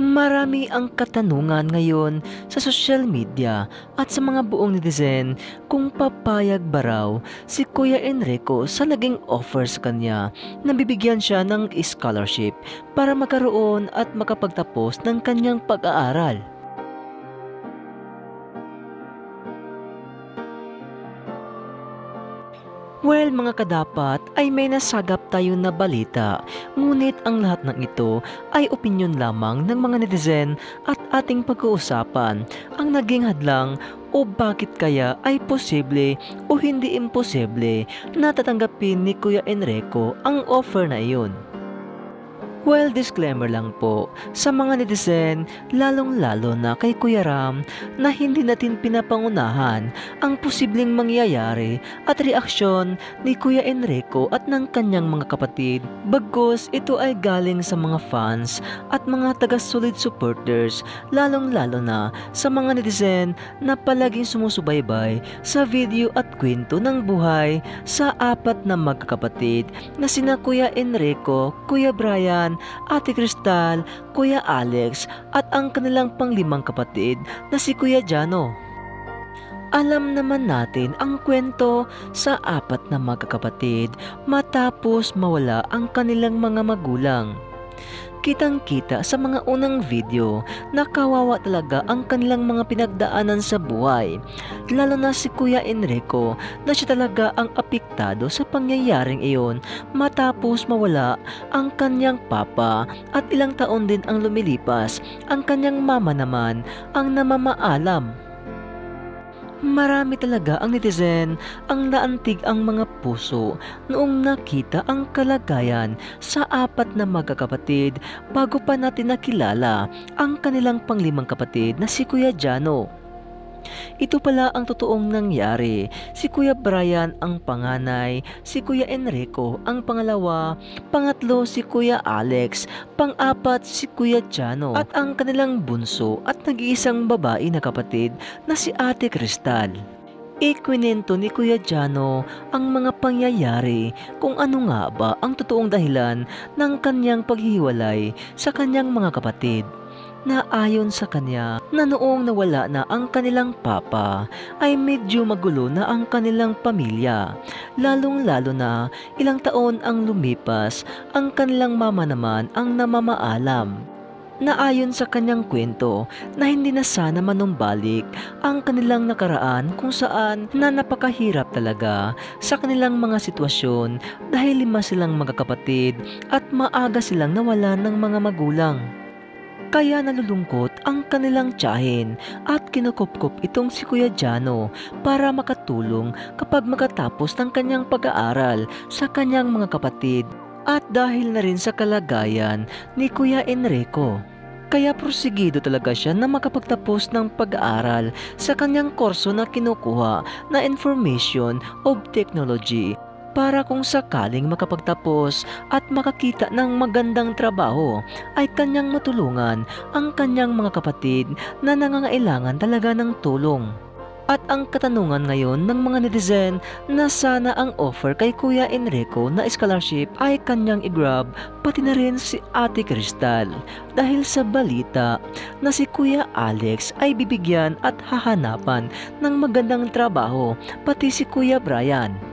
Marami ang katanungan ngayon sa social media at sa mga buong netizen kung papayag ba raw si Kuya Enrico sa naging offer sa kanya na bibigyan siya ng scholarship para magkaroon at makapagtapos ng kanyang pag-aaral. Well mga kadapat ay may nasagap tayo na balita ngunit ang lahat ng ito ay opinyon lamang ng mga netizen at ating pag-uusapan ang naging hadlang o bakit kaya ay posible o hindi imposible na tatanggapin ni Kuya Enrico ang offer na iyon. Well, disclaimer lang po sa mga netizen, lalong-lalo na kay Kuya Ram na hindi natin pinapangunahan ang posibleng mangyayari at reaksyon ni Kuya Enrico at ng kanyang mga kapatid. Bagkus ito ay galing sa mga fans at mga taga-solid supporters, lalong-lalo na sa mga netizen na palaging sumusubaybay sa video at kwento ng buhay sa apat na magkakapatid na sina Kuya Enrico, Kuya Brian, Ate Cristal, Kuya Alex at ang kanilang panglimang kapatid na si Kuya Jano. Alam naman natin ang kwento sa apat na magkakapatid matapos mawala ang kanilang mga magulang. Kitang-kita sa mga unang video na kawawa talaga ang kanilang mga pinagdaanan sa buhay. Lalo na si Kuya Enrico na siya talaga ang apektado sa pangyayaring iyon matapos mawala ang kanyang papa at ilang taon din ang lumilipas. Ang kanyang mama naman ang namamaalam. Marami talaga ang netizen ang naantig ang mga puso noong nakita ang kalagayan sa apat na magkakapatid bago pa natin nakilala ang kanilang panglimang kapatid na si Kuya Jano. Ito pala ang totoong nangyari. Si Kuya Brian ang panganay, si Kuya Enrico ang pangalawa, pangatlo si Kuya Alex, pang-apat si Kuya Jano at ang kanilang bunso at nag-iisang babae na kapatid na si Ate Cristal. Ikwinento ni Kuya Jano ang mga pangyayari kung ano nga ba ang totoong dahilan ng kanyang paghihiwalay sa kanyang mga kapatid na ayon sa kanya na noong nawala na ang kanilang papa ay medyo magulo na ang kanilang pamilya. Lalong lalo na ilang taon ang lumipas ang kanilang mama naman ang namamaalam na ayon sa kanyang kwento na hindi na sana manumbalik ang kanilang nakaraan kung saan na napakahirap talaga sa kanilang mga sitwasyon dahil lima silang magkakapatid at maaga silang nawala ng mga magulang. Kaya nalulungkot ang kanilang tiyahin at kinukupkup itong si Kuya Jano para makatulong kapag makatapos ng kanyang pag-aaral sa kanyang mga kapatid at dahil na rin sa kalagayan ni Kuya Enrico. Kaya prosigido talaga siya na makapagtapos ng pag-aaral sa kanyang kurso na kinukuha na Information of Technology para kung sakaling makapagtapos at makakita ng magandang trabaho ay kanyang matulungan ang kanyang mga kapatid na nangangailangan talaga ng tulong. At ang katanungan ngayon ng mga netizen na sana ang offer kay Kuya Enrico na scholarship ay kanyang i-grab pati na rin si Ate Cristal dahil sa balita na si Kuya Alex ay bibigyan at hahanapan ng magandang trabaho pati si Kuya Brian.